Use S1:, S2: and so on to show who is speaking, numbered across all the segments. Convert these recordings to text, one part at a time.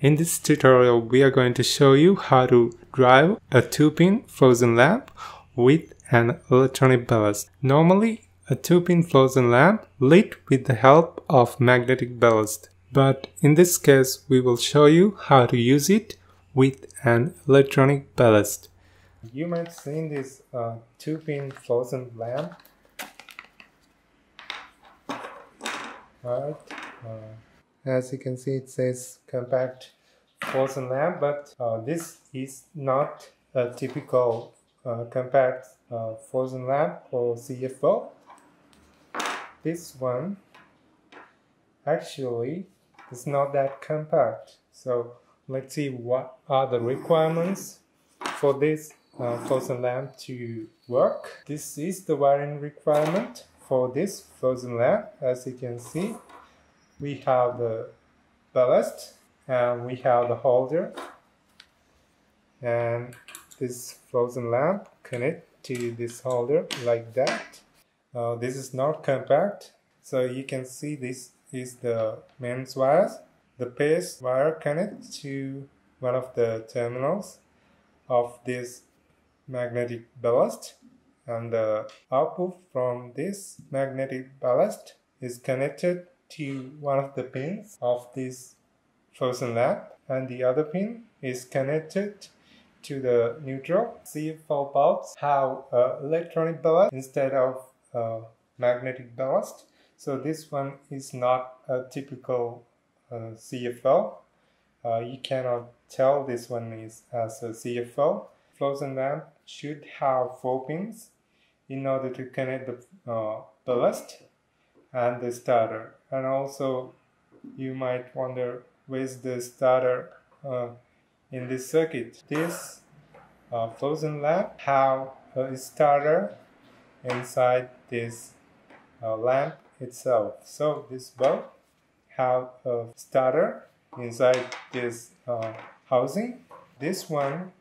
S1: In this tutorial we are going to show you how to drive a 2-pin fluorescent lamp with an electronic ballast. Normally a 2-pin fluorescent lamp lit with the help of magnetic ballast. But in this case we will show you how to use it with an electronic ballast. You might have seen this uh, 2-pin fluorescent lamp. Alright. Uh, as you can see it says compact fluorescent lamp but uh, this is not a typical uh, compact uh, fluorescent lamp or CFL. this one actually is not that compact. So let's see what are the requirements for this uh, fluorescent lamp to work. This is the wiring requirement for this fluorescent lamp as you can see we have the ballast and we have the holder. And this fluorescent lamp connect to this holder like that. Uh, this is not compact so you can see this is the mains wires. The base wire connect to one of the terminals of this magnetic ballast and the output from this magnetic ballast is connected to one of the pins of this fluorescent lamp and the other pin is connected to the neutral. CFL bulbs have uh, electronic ballast instead of uh, magnetic ballast. So this one is not a typical uh, CFL. Uh, you cannot tell this one is as a CFL. Fluorescent lamp should have four pins in order to connect the uh, ballast and the starter. And also you might wonder where's the starter uh, in this circuit? This uh, fluorescent lamp have a starter inside this uh, lamp itself. So this bulb have a starter inside this uh, housing. This one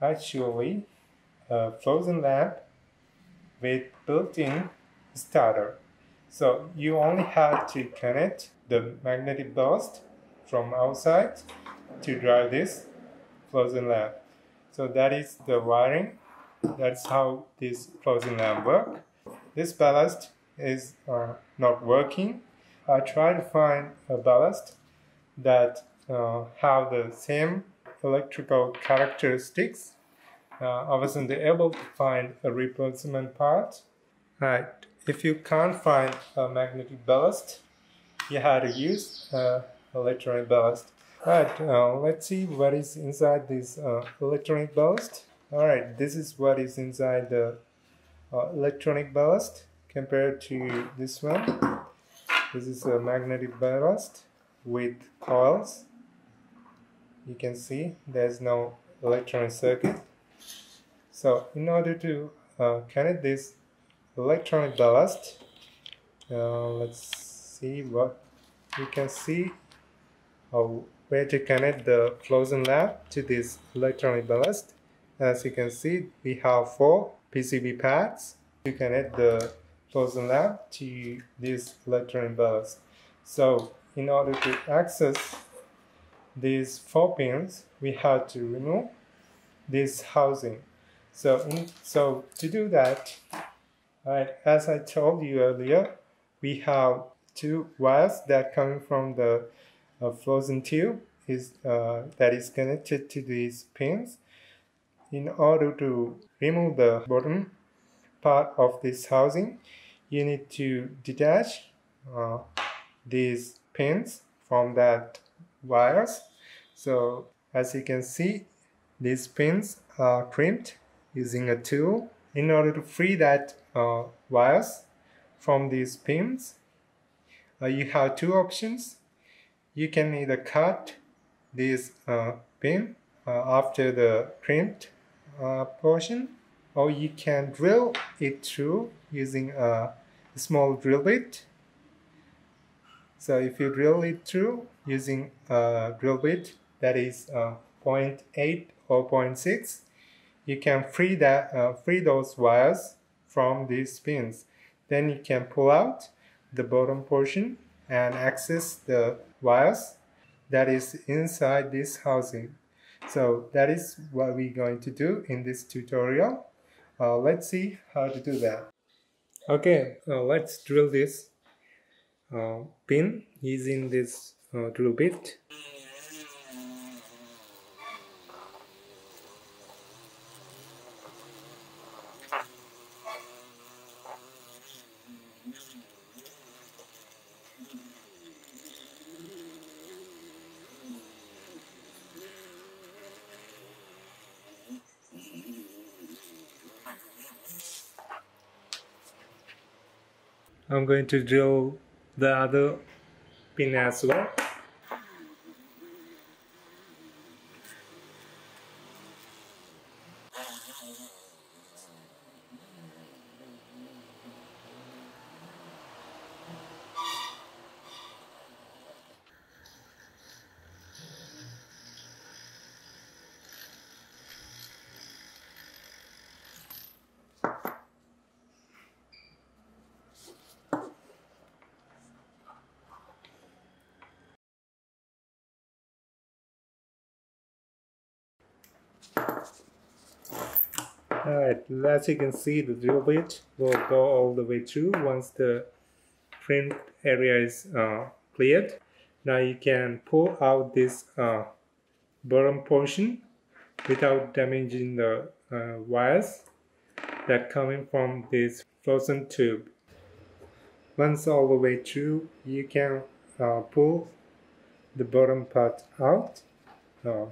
S1: actually a fluorescent lamp with built-in starter so you only have to connect the magnetic ballast from outside to drive this fluorescent lamp. So that is the wiring. That's how this fluorescent lamp work. This ballast is uh, not working. I try to find a ballast that uh, have the same electrical characteristics. Uh, I wasn't able to find a replacement part. Right, if you can't find a magnetic ballast, you have to use uh, electronic ballast. Alright, uh, let's see what is inside this uh, electronic ballast. Alright, this is what is inside the uh, electronic ballast compared to this one. This is a magnetic ballast with coils. You can see there's no electronic circuit. So in order to uh, connect this electronic ballast. Uh, let's see what we can see. How where to connect the fluorescent lamp to this electronic ballast. As you can see we have four PCB pads to connect the fluorescent lamp to this electronic ballast. So in order to access these four pins we have to remove this housing. So in, so to do that Alright, as I told you earlier, we have two wires that coming from the uh, fluorescent tube is uh, that is connected to these pins. In order to remove the bottom part of this housing, you need to detach uh, these pins from that wires. So as you can see, these pins are crimped using a tool in order to free that uh, wires from these pins. Uh, you have two options. You can either cut this uh, pin uh, after the print uh, portion or you can drill it through using a small drill bit. So if you drill it through using a drill bit that is uh, 0.8 or 0.6 you can free that uh, free those wires from these pins then you can pull out the bottom portion and access the wires that is inside this housing. So that is what we're going to do in this tutorial. Uh, let's see how to do that. Okay, uh, let's drill this uh, pin using this uh, drill bit. I'm going to drill the other pin as well. Alright, as you can see the drill bit will go all the way through once the print area is uh, cleared. Now you can pull out this uh, bottom portion without damaging the uh, wires that coming from this fluorescent tube. Once all the way through, you can uh, pull the bottom part out. Uh,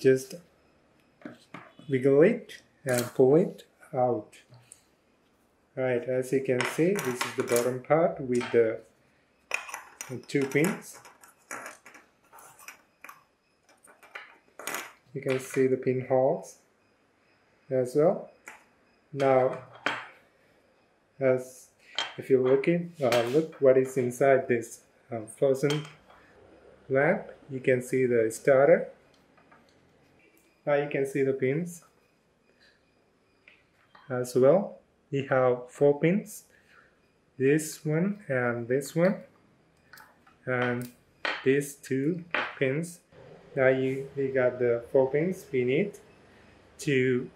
S1: just wiggle it and pull it out. Right, as you can see, this is the bottom part with the two pins. You can see the pinholes as well. Now, as if you're looking, uh, look what is inside this uh, fluorescent lamp. You can see the starter now you can see the pins as well. We have four pins, this one and this one, and these two pins. Now you we got the four pins we need to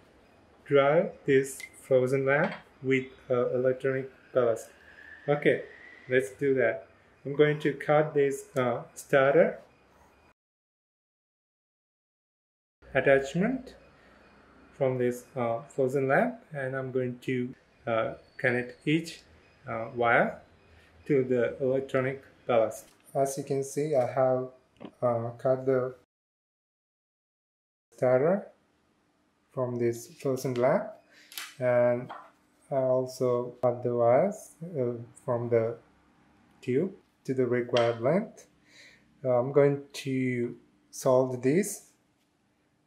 S1: drive this fluorescent lamp with uh, electronic ballast. Okay, let's do that. I'm going to cut this uh, starter attachment from this uh, fluorescent lamp and I'm going to uh, connect each uh, wire to the electronic ballast. As you can see I have uh, cut the starter from this fluorescent lamp and I also cut the wires uh, from the tube to the required length. I'm going to solder this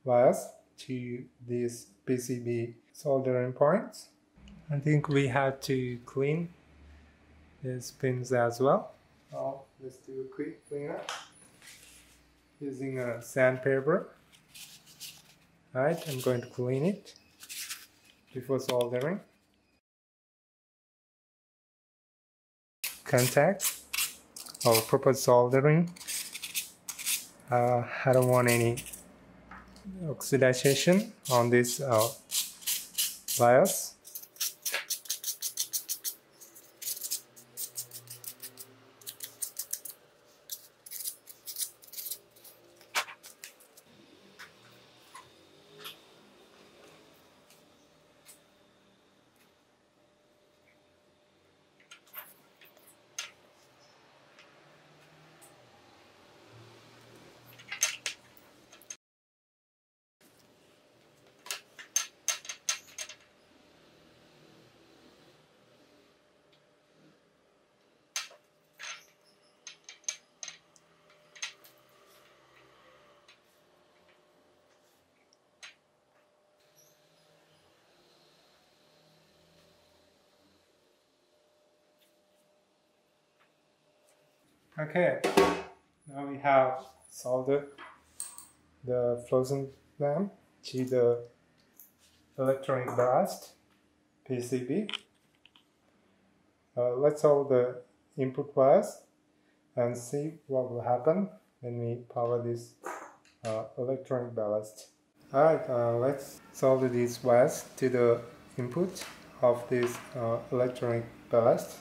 S1: wires to these PCB soldering points. I think we have to clean these pins as well. Oh, let's do a quick cleanup using a sandpaper. Alright, I'm going to clean it before soldering. Contacts or proper soldering. Uh, I don't want any oxidation on this uh, bias. Okay, now we have soldered the fluorescent lamp to the electronic ballast PCB. Uh, let's solder the input wires and see what will happen when we power this uh, electronic ballast. Alright, uh, let's solder these wires to the input of this uh, electronic ballast.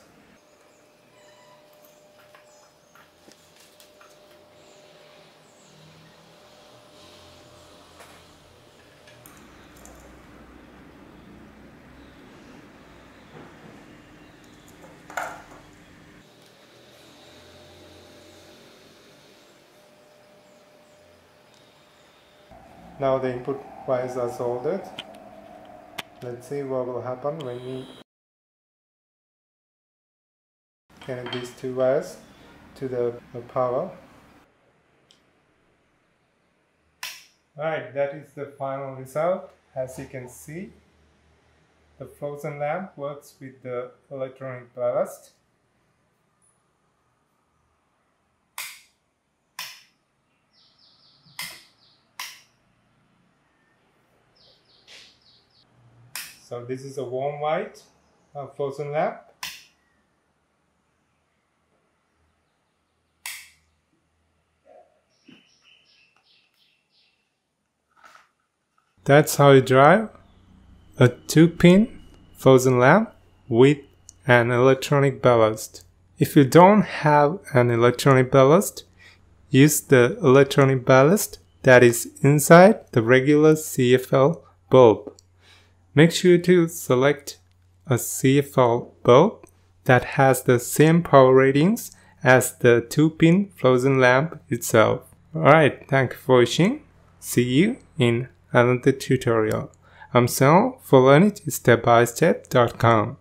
S1: Now the input wires are soldered. Let's see what will happen when we connect these two wires to the, the power. Alright, that is the final result. As you can see, the fluorescent lamp works with the electronic ballast. So this is a warm white uh, fluorescent lamp. That's how you drive a 2-pin fluorescent lamp with an electronic ballast. If you don't have an electronic ballast, use the electronic ballast that is inside the regular CFL bulb. Make sure to select a CFL bulb that has the same power ratings as the 2-pin fluorescent lamp itself. Alright, thank you for watching. See you in another tutorial. I'm Sal for learnitstepbystep.com.